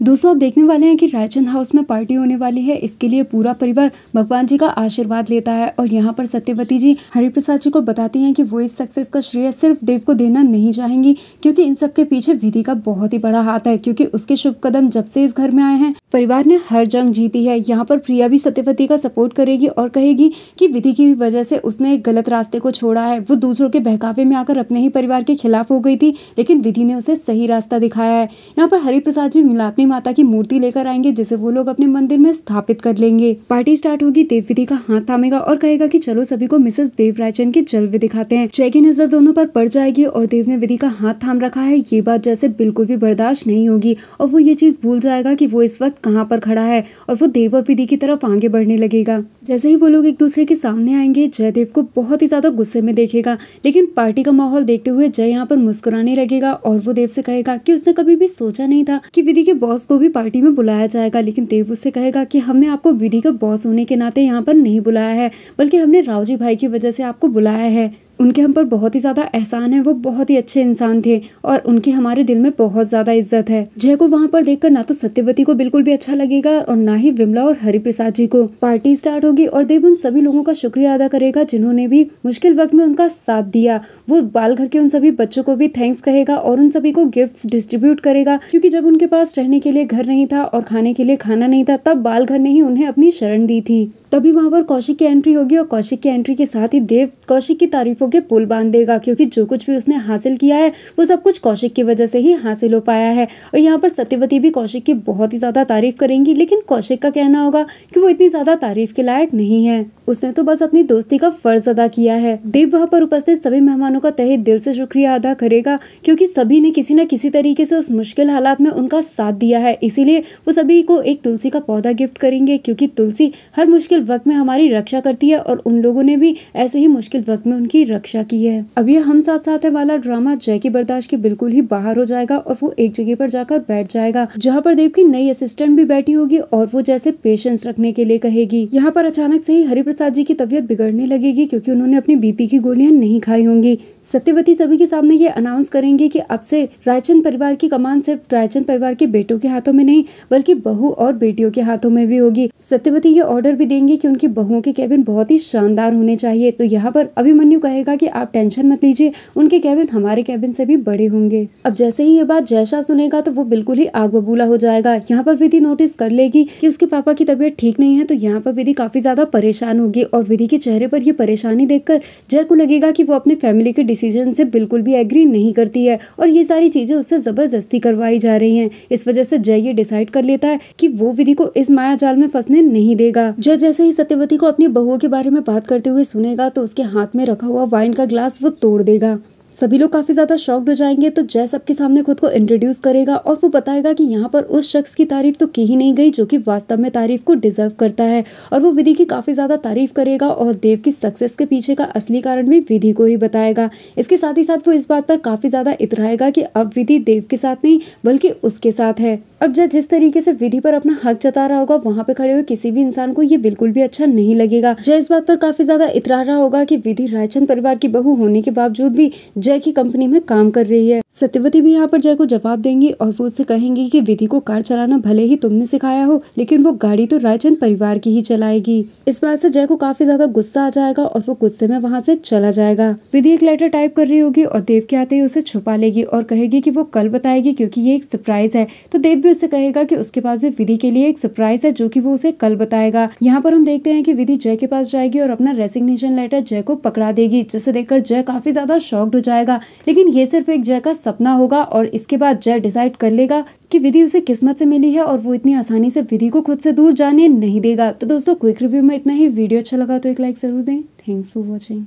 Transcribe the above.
दोस्तों आप देखने वाले हैं कि रायचंद हाउस में पार्टी होने वाली है। इसके लिए पूरा परिवार भगवान जी का आशीर्वाद लेता है और यहाँ पर सत्यवती जी हरिप्रसाद जी को बताती हैं कि वो इस सक्सेस का श्रेय सिर्फ़ देव को देना नहीं चाहेंगी, क्योंकि इन सब के पीछे विधि का बहुत ही बड़ा हाथ है, क्योंकि उसके शुभ कदम जब से इस घर में आए हैं। परिवार ने हर जंग जीती है। यहाँ पर प्रिया भी सत्यवती का सपोर्ट करेगी और कहेगी कि विधि की वजह से उसने एक गलत रास्ते को छोड़ा है। वो दूसरों के बहकावे में आकर अपने ही परिवार के खिलाफ हो गई थी, लेकिन विधि ने उसे सही रास्ता दिखाया है। यहाँ पर हरिप्रसाद जी मिलापनी माता की मूर्ति लेकर आएँगे, जिसे वो लोग अपने मंदिर में स्थापित कर लेंगे। पार्टी स्टार्ट होगी देव विधि का हाथ थामेगा और कहेगा कि चलो सभी को मिसेस देव रायचंद की जलवे दिखाते हैं। जय की नज़र दोनों पर पड़ जाएगी और देव ने विधि का हाथ थाम रखा है। ये बात जैसे बिल्कुल भी बर्दाश्त नहीं होगी और वो ये चीज़ भूल जाएगा की वो इस वक्त कहाँ पर खड़ा है और वो देव और विधि की तरफ़ आगे बढ़ने लगेगा। जैसे ही वो लोग एक दूसरे के सामने आएँगे, जयदेव को बहुत ही ज़्यादा गुस्से में देखेगा, लेकिन पार्टी का माहौल देखते हुए जय यहाँ पर मुस्कुराने लगेगा और वो देव से कहेगा कि उसने कभी भी सोचा नहीं था कि विधि के बॉस को भी पार्टी में बुलाया जाएगा, लेकिन देव उससे कहेगा कि हमने आपको विधि का बॉस होने के नाते यहाँ पर नहीं बुलाया है, बल्कि हमने रावजी भाई की वजह से आपको बुलाया है। उनके हम पर बहुत ही ज़्यादा एहसान है, वो बहुत ही अच्छे इंसान थे और उनकी हमारे दिल में बहुत ज़्यादा इज़्ज़त है। जय को वहाँ पर देखकर ना तो सत्यवती को बिल्कुल भी अच्छा लगेगा और ना ही विमला और हरिप्रसाद जी को। पार्टी स्टार्ट होगी और देव उन सभी लोगों का शुक्रिया अदा करेगा जिन्होंने भी मुश्किल वक्त में उनका साथ दिया। वो बाल घर के उन सभी बच्चों को भी थैंक्स कहेगा और उन सभी को गिफ्ट डिस्ट्रीब्यूट करेगा, क्योंकि जब उनके पास रहने के लिए घर नहीं था और खाने के लिए खाना नहीं था, तब बाल घर ने ही उन्हें अपनी शरण दी थी। तभी वहाँ पर कौशिक की एंट्री होगी और कौशिक की एंट्री के साथ ही देव, कौशिक की तारीफों के पुल बाँध देगा क्योंकि जो कुछ भी उसने हासिल किया है, वो सब कुछ कौशिक की वजह से ही हासिल हो पाया है। और यहाँ पर सत्यवती भी कौशिक की बहुत ही ज़्यादा तारीफ़ करेंगी, लेकिन कौशिक का कहना होगा कि वो इतनी ज़्यादा तारीफ़ के लायक नहीं है। उसने तो बस अपनी दोस्ती का फ़र्ज़ अदा किया है। देव वहाँ पर उपस्थित सभी मेहमानों का तहे दिल से शुक्रिया अदा करेगा, क्योंकि सभी ने किसी न किसी तरीके से उस मुश्किल हालात में उनका साथ दिया है। इसीलिए वो सभी को एक तुलसी का पौधा गिफ्ट करेंगे, क्योंकि तुलसी हर मुश्किल वक्त में हमारी रक्षा करती है, और उन लोगों ने भी ऐसे ही मुश्किल वक्त में उनकी रक्षा की है। अब ये हम साथ साथ है वाला ड्रामा जय की बर्दाश्त के बिल्कुल ही बाहर हो जाएगा और वो एक जगह पर जाकर बैठ जाएगा, जहाँ पर देव की नई असिस्टेंट भी बैठी होगी और वो जैसे पेशेंस रखने के लिए कहेगी। यहाँ पर अचानक से ही हरिप्रसाद जी की तबीयत बिगड़ने लगेगी क्योंकि उन्होंने अपनी बीपी की गोलियाँ नहीं खाई होंगी। सत्यवती सभी के सामने ये अनाउंस करेंगे कि अब से रायचंद परिवार की कमान सिर्फ़ रायचंद परिवार के बेटों के हाथों में नहीं, बल्कि बहू और बेटियों के हाथों में भी होगी। सत्यवती ये ऑर्डर भी देंगे कि उनकी बहुओं के कैबिन बहुत ही शानदार होने चाहिए। तो यहाँ पर अभिमन्यु कहेगा कि आप टेंशन मत लीजिए, उनके कैबिन हमारे कैबिन से भी बड़े होंगे। अब जैसे ही ये बात जैसा सुनेगा तो वो बिल्कुल ही आग बबूला हो जाएगा। यहाँ पर विधि नोटिस कर लेगी कि उसके पापा की तबीयत ठीक नहीं है तो यहाँ पर विधि काफ़ी ज़्यादा परेशान होगी और विधि के चेहरे पर ये परेशानी देखकर जय को लगेगा कि वो अपने फैमिली के डिसीज़न से बिल्कुल भी एग्री नहीं करती है और ये सारी चीज़ें उससे ज़बरदस्ती करवाई जा रही हैं। इस वजह से जय ये डिसाइड कर लेता है कि वो विधि को इस माया जाल में फंसने नहीं देगा। जय जैसे ही सत्यवती को अपनी बहुओं के बारे में बात करते हुए सुनेगा तो उसके हाथ में रखा हुआ वाइन का ग्लास वो तोड़ देगा। सभी लोग काफ़ी ज़्यादा शॉक्ड हो जाएँगे तो जय सबके सामने खुद को इंट्रोड्यूस करेगा और वो बताएगा कि यहाँ पर उस शख्स की तारीफ़ तो की ही नहीं गई, जो कि वास्तव में तारीफ़ को डिजर्व करता है। और वो विधि की काफ़ी ज़्यादा तारीफ़ करेगा और देव की सक्सेस के पीछे का असली कारण भी विधि को ही बताएगा। इसके साथ ही साथ वो इस बात पर काफ़ी ज़्यादा इतराएगा कि अब विधि देव के साथ नहीं, बल्कि उसके साथ है। अब जय जिस तरीके से विधि पर अपना हक जता रहा होगा, वहाँ पे खड़े हुए किसी भी इंसान को ये बिल्कुल भी अच्छा नहीं लगेगा। जय इस बात पर काफ़ी ज़्यादा इतरा रहा होगा कि विधि रायचंद परिवार की बहू होने के बावजूद भी जय की कंपनी में काम कर रही है। सत्यवती भी यहाँ पर जय को जवाब देंगी और वो उससे कहेंगी कि विधि को कार चलाना भले ही तुमने सिखाया हो, लेकिन वो गाड़ी तो रायचंद परिवार की ही चलाएगी। इस बात से जय को काफ़ी ज़्यादा गुस्सा आ जाएगा और वो गुस्से में वहाँ से चला जाएगा। विधि एक लेटर टाइप कर रही होगी और देव के आते ही उसे छुपा लेगी और कहेगी कि वो कल बताएगी क्योंकि ये एक सरप्राइज़ है। तो देव भी उससे कहेगा कि उसके पास भी विधि के लिए एक सरप्राइज़ है जो कि वो उसे कल बताएगा। यहाँ पर हम देखते हैं कि विधि जय के पास जाएगी और अपना रेसिग्नेशन लेटर जय को पकड़ा देगी जिसे देखकर जय काफ़ी ज़्यादा शॉक्ड हो जाएगा। लेकिन ये सिर्फ़ एक जय का सपना होगा और इसके बाद जय डिसाइड कर लेगा कि विधि उसे किस्मत से मिली है और वो इतनी आसानी से विधि को खुद से दूर जाने नहीं देगा। तो दोस्तों क्विक रिव्यू में इतना ही। वीडियो अच्छा लगा तो एक लाइक ज़रूर दें। Thanks for watching